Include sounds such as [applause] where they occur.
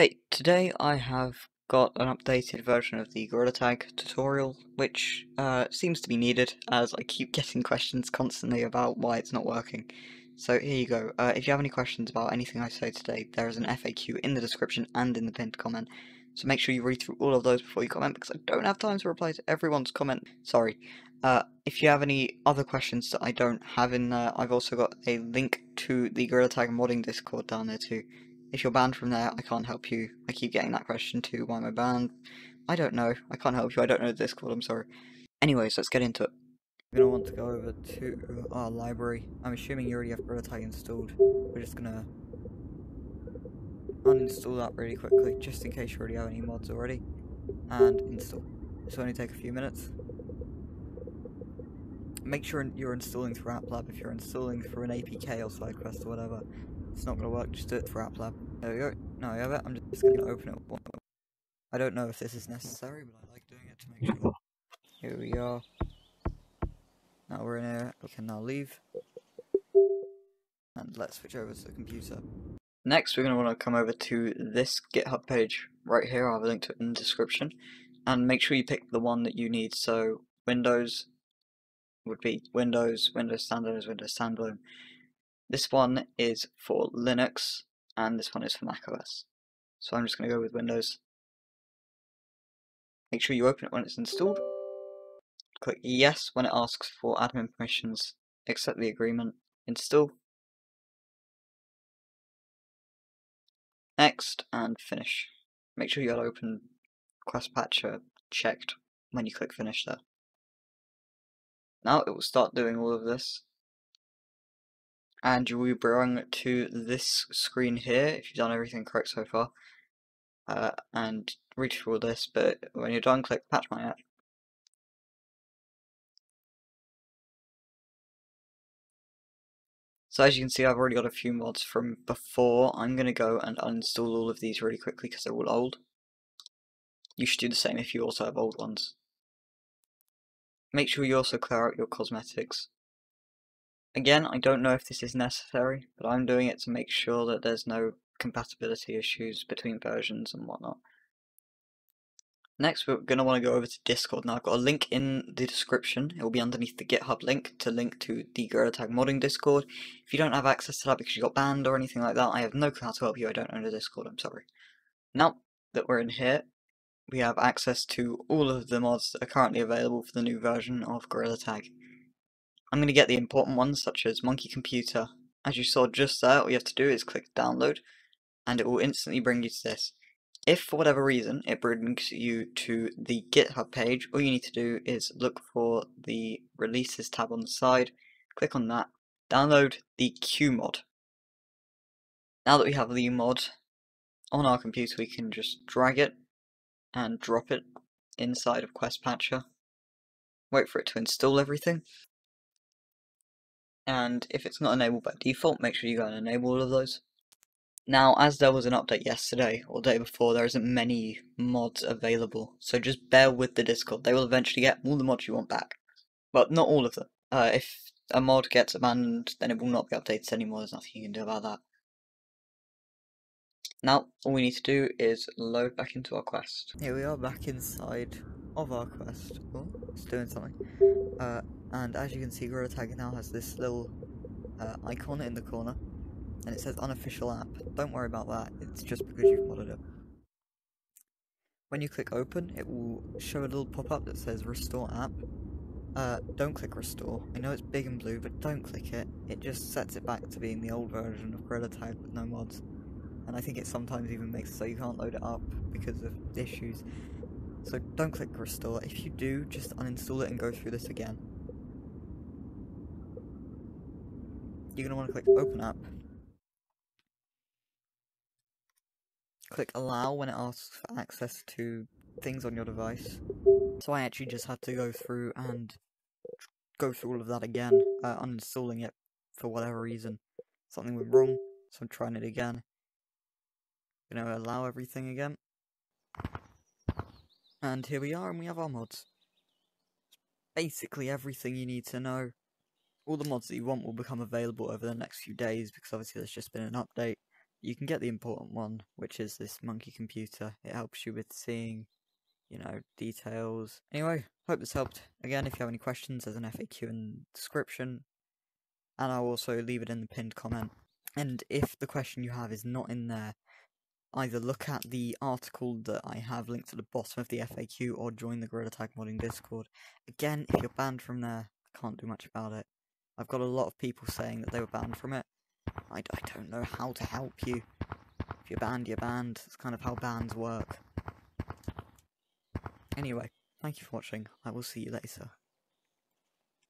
Hey, today I have got an updated version of the Gorilla Tag tutorial, which uh, seems to be needed as I keep [laughs] getting questions constantly about why it's not working. So here you go. Uh, if you have any questions about anything I say today, there is an FAQ in the description and in the pinned comment. So make sure you read through all of those before you comment because I don't have time to reply to everyone's comment. Sorry. Uh, if you have any other questions that I don't have in there, I've also got a link to the Gorilla Tag modding Discord down there too. If you're banned from there, I can't help you. I keep getting that question too, why am I banned? I don't know. I can't help you. I don't know Discord, I'm sorry. Anyways, let's get into it. We're to want to go over to our library. I'm assuming you already have Tag installed. We're just to uninstall that really quickly, just in case you already have any mods already. And install. This will only take a few minutes. Make sure you're installing through AppLab. If you're installing through an APK or SideQuest or whatever, it's not to work, just do it for app lab. There we go. Now I have it, I'm just to open it. I don't know if this is necessary, but I like doing it to make sure. Here we are. Now we're in here, we can now leave. And let's switch over to the computer. Next, we're going to want to come over to this GitHub page right here. I'll have a link to it in the description. And make sure you pick the one that you need. So, Windows would be Windows, Windows Standard Windows Standalone. This one is for Linux, and this one is for macOS. So I'm just going to go with Windows. Make sure you open it when it's installed. Click yes when it asks for admin permissions. Accept the agreement. Install. Next, and finish. Make sure you have open Quest Patcher uh, checked when you click finish there. Now it will start doing all of this and you will be brought to this screen here if you've done everything correct so far uh, and through all this but when you're done click patch my app So as you can see I've already got a few mods from before, I'm going to go and uninstall all of these really quickly because they're all old. You should do the same if you also have old ones. Make sure you also clear out your cosmetics. Again, I don't know if this is necessary, but I'm doing it to make sure that there's no compatibility issues between versions and whatnot. Next, we're going to want to go over to Discord. Now, I've got a link in the description. It will be underneath the GitHub link to link to the Gorilla Tag modding Discord. If you don't have access to that because you got banned or anything like that, I have no clue how to help you. I don't own a Discord, I'm sorry. Now that we're in here, we have access to all of the mods that are currently available for the new version of Gorilla Tag. I'm going to get the important ones such as Monkey Computer. As you saw just there, all you have to do is click download and it will instantly bring you to this. If for whatever reason it brings you to the GitHub page, all you need to do is look for the releases tab on the side, click on that, download the QMod. Now that we have the mod on our computer we can just drag it and drop it inside of Quest Patcher, wait for it to install everything, and if it's not enabled by default, make sure you go and enable all of those. Now, as there was an update yesterday, or day before, there isn't many mods available, so just bear with the Discord. They will eventually get all the mods you want back. But not all of them. Uh, if a mod gets abandoned, then it will not be updated anymore, there's nothing you can do about that. Now, all we need to do is load back into our quest. Here we are back inside of our quest. Oh, it's doing something. Uh, and as you can see, Gorilla Tag now has this little uh, icon in the corner, and it says unofficial app. Don't worry about that, it's just because you've modded it. When you click open, it will show a little pop-up that says restore app. Uh, don't click restore. I know it's big and blue, but don't click it. It just sets it back to being the old version of Gorilla Tag with no mods. And I think it sometimes even makes it so you can't load it up because of issues. So don't click restore. If you do, just uninstall it and go through this again. You're going to want to click open app. Click allow when it asks for access to things on your device. So I actually just had to go through and go through all of that again, uh, uninstalling it for whatever reason. Something went wrong, so I'm trying it again. Gonna allow everything again. And here we are, and we have our mods. Basically everything you need to know. All the mods that you want will become available over the next few days, because obviously there's just been an update. you can get the important one, which is this monkey computer. It helps you with seeing, you know, details. Anyway, hope this helped. Again, if you have any questions, there's an FAQ in the description, and I'll also leave it in the pinned comment. And if the question you have is not in there, either look at the article that I have linked at the bottom of the FAQ or join the Gorilla Tag Modding Discord. Again, if you're banned from there, I can't do much about it. I've got a lot of people saying that they were banned from it. I, I don't know how to help you. If you're banned, you're banned. It's kind of how bans work. Anyway, thank you for watching. I will see you later.